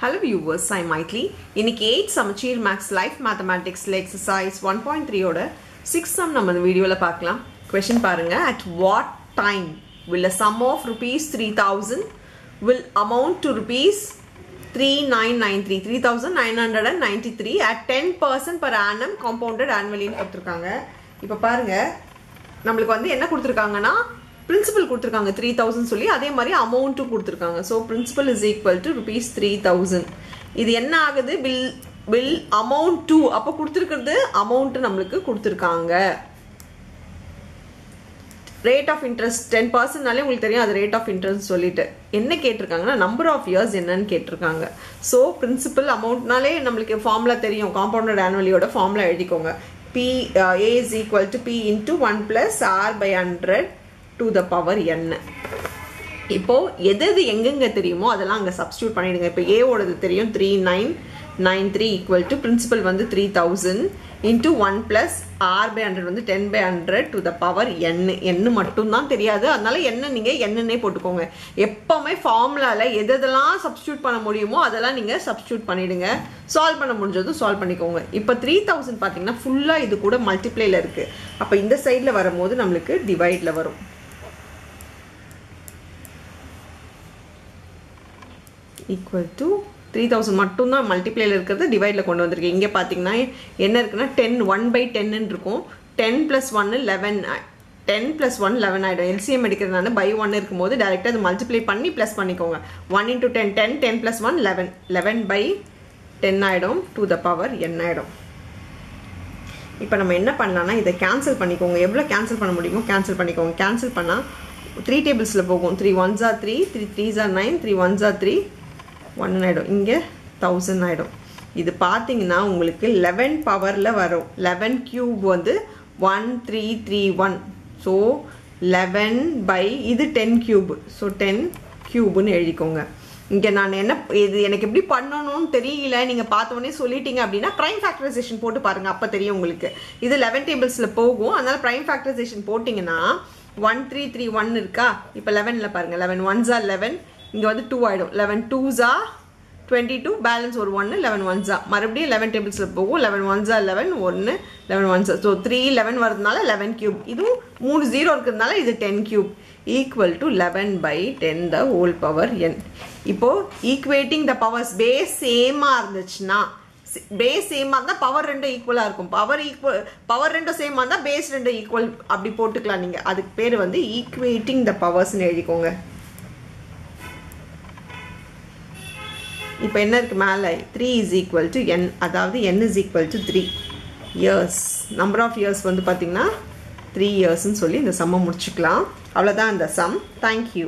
Hello viewers ஐ மைட்லி இன்னைக்கு eight சமச்சீர் maths life மேத்தமேட்டிக்ஸில் எக்ஸசைஸ் ஒன் பாயிண்ட் த்ரீயோட சிக்ஸ் சம் நம்ம வீடியோவில் பார்க்கலாம். கொஷின் பாருங்கள் at what time will a sum of rupees three thousand will amount to rupees three nine nine three three thousand nine hundred and ninety three at ten percent per annum compounded ஆனுவலின்னு கொடுத்துருக்காங்க. இப்போ பாருங்கள் நம்மளுக்கு வந்து என்ன கொடுத்துருக்காங்கன்னா principal கொடுத்துருக்காங்க three thousand சொல்லி அதே மாதிரி அமௌண்ட்டும் கொடுத்துருக்காங்க. So principal is equal to rupees three thousand இது என்ன ஆகுது? பில் பில் அமௌண்ட் டூ அப்போ கொடுத்துருக்கிறது அமௌண்ட்டு நம்மளுக்கு கொடுத்துருக்காங்க. ரேட் ஆஃப் இன்ட்ரெஸ்ட் டென் பர்சன்ட்னாலே உங்களுக்கு தெரியும் அது ரேட் ஆஃப் இன்ட்ரெஸ்ட் சொல்லிட்டு. என்ன கேட்டிருக்காங்கன்னா நம்பர் ஆஃப் இயர்ஸ் என்னன்னு கேட்டிருக்காங்க. ஸோ பிரின்சிபல் அமௌண்ட்னாலே நம்மளுக்கு ஃபார்முலா தெரியும். காம்பவுண்டட் ஆனுவலியோட ஃபார்முலா எழுதிக்கோங்க. P A is equal to P into one plus R by hundred to the power என்ன இப்போது எது எது எங்கெங்க தெரியுமோ அதெல்லாம் அங்கே சப்ஸ்டியூட் பண்ணிடுங்க. இப்போ ஏவோடது தெரியும். Three nine nine three equal to principal வந்து three thousand into one plus R by hundred வந்து ten by hundred to the power என்ன எண்ணு மட்டும்தான் தெரியாது. அதனால என்ன நீங்கள் என்னன்னே போட்டுக்கோங்க. எப்போவுமே ஃபார்முலாவில் எது எதெல்லாம் சப்ஸ்டியூட் பண்ண முடியுமோ அதெல்லாம் நீங்கள் சப்ஸ்டியூட் பண்ணிடுங்க. சால்வ் பண்ண முடிஞ்சதும் சால்வ் பண்ணிக்கோங்க. இப்போ த்ரீ தௌசண்ட் பார்த்தீங்கன்னா ஃபுல்லாக இது கூட மல்டிப்ளேயில் இருக்குது அப்போ இந்த சைடில் வரும்போது நம்மளுக்கு டிவைடில் வரும். ஈக்குவல் டு த்ரீ தௌசண்ட் மட்டும்தான் மல்டிப்ளேயில் இருக்கிறது டிவைடில் கொண்டு வந்திருக்கேன் இங்கே பார்த்தீங்கன்னா என்ன இருக்குன்னா டென் ஒன் பை டென்னு இருக்கும். டென் ப்ளஸ் ஒன்று eleven ten plus one eleven ஆகிடும் எல்சிஎம் எடுக்கிறதுனால பை ஒன் இருக்கும்போது டேரெக்டாக அது மல்டிப்ளை பண்ணி ப்ளஸ் பண்ணிக்கோங்க. One into ten ten ten plus one eleven eleven by ten ஆகிடும் டூ த பவர் என் ஆகிடும் இப்போ நம்ம என்ன பண்ணலாம்னா இதை கேன்சல் பண்ணிக்கோங்க. எவ்வளோ கேன்சல் பண்ண முடியுமோ கேன்சல் பண்ணிக்கோங்க. கேன்சல் பண்ணால் த்ரீ டேபிள்ஸில் போகும். Three ones are three three threes are nine three ones are three one ஆகிடும் இங்கே தௌசண்ட் ஆகிடும் இது பார்த்தீங்கன்னா உங்களுக்கு லெவன் பவரில் வரும். லெவன் க்யூப் வந்து one three three one so eleven by இது டென் க்யூப் ஸோ டென் க்யூப்னு எழுதிக்கோங்க. இங்கே நான் என்ன இது எனக்கு எப்படி பண்ணணும்னு தெரியல. நீங்கள் பார்த்தோன்னே சொல்லிட்டீங்க அப்படின்னா ப்ரைம் ஃபேக்டரைசேஷன் போட்டு பாருங்கள் அப்போ தெரியும் உங்களுக்கு. இது லெவன் டேபிள்ஸில் போகும். அதனால் ப்ரைம் ஃபேக்டரைசேஷன் போட்டிங்கன்னா ஒன் த்ரீ த்ரீ ஒன் இருக்கா? இப்போ லெவனில் பாருங்கள் லெவன் ஒன்ஸா லெவன் இங்கே வந்து டூ ஆகிடும் லெவன் டூஸா டுவெண்ட்டி டூ பேலன்ஸ் ஒரு ஒன்று லெவன் ஒன்ஸா மறுபடியும் லெவன் டேபிள்ஸில் போகும். லெவன் ஒன்ஸா லெவன் ஒன்று eleven ones are so three eleven வரதுனால லெவன் க்யூப் இதுவும் மூணு ஜீரோ இருக்கிறதுனால இது ten cube equal to eleven by ten the whole power n இப்போது ஈக்குவேட்டிங் த பவர்ஸ் பேஸ் சேமாக இருந்துச்சுன்னா பேஸ் சேமாக இருந்தால் பவர் ரெண்டும் ஈக்குவலாக இருக்கும். பவர் ஈக்குவல் பவர் ரெண்டும் சேமாக இருந்தால் பேஸ் ரெண்டும் ஈக்குவல் அப்படி போட்டுக்கலாம் நீங்கள் அதுக்கு பேர் வந்து ஈக்குவேட்டிங் த பவர்ஸ்னு எழுதிக்கோங்க. இப்போ என்ன இருக்குது மேலே? Three is equal to n அதாவது n is equal to three years number of years வந்து பார்த்திங்கன்னா த்ரீ இயர்ஸ்ன்னு சொல்லி இந்த சம்மை முடிச்சுக்கலாம். அவ்வளோதான் இந்த சம் தேங்க்யூ